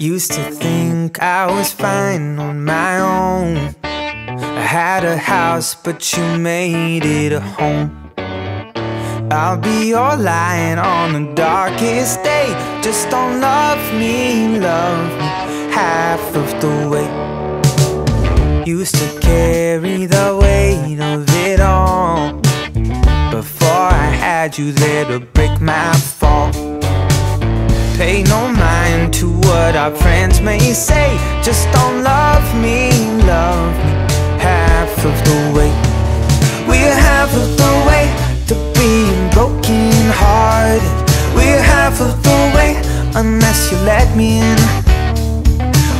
Used to think I was fine on my own. I had a house, but you made it a home. I'll be your light on the darkest day. Just don't love me, love me half of the way. Used to carry the weight of it all. Before I had you there to break my fall. Pay no mind to what our friends may say. Just don't love me, love me half of the way. We're half of the way to being broken hearted. We're half of the way unless you let me in.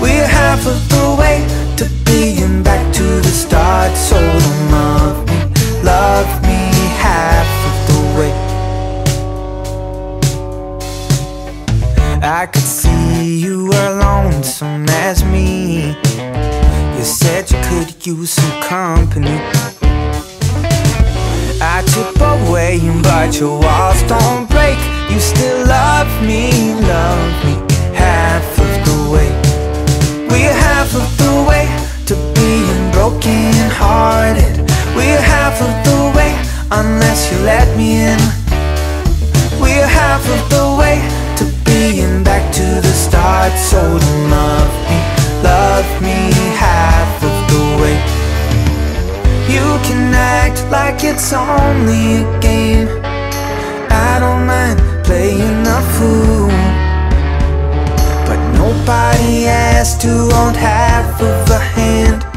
We're half of the way to being back to the start. So don't love me, love me half of the way. I could see you were lonesome as me. You said you could use some company. I tip away, but your walls don't hearted. We're half of the way unless you let me in. We're half of the way to being back to the start. So love me, love me half of the way. You can act like it's only a game. I don't mind playing the fool. But nobody has to own half of a hand.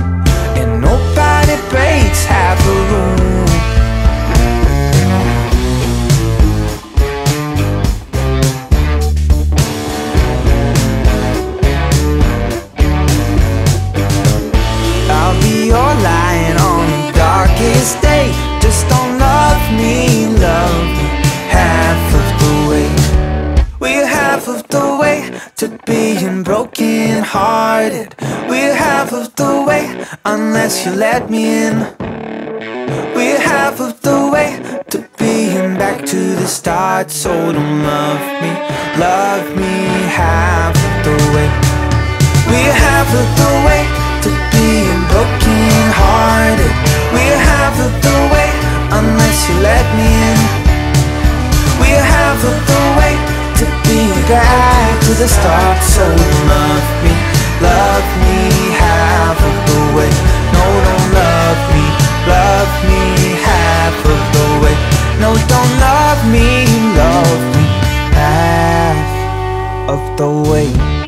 Day. Just don't love me, love me half of the way. We're half of the way to being broken hearted. We're half of the way unless you let me in. We're half of the way to being back to the start. So don't love me, love me half of the way. We're half of the way to being broken hearted. We're the start. So love me, love me half of the way. No, don't love me, love me half of the way. No, don't love me, love me half of the way.